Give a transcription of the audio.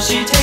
she takes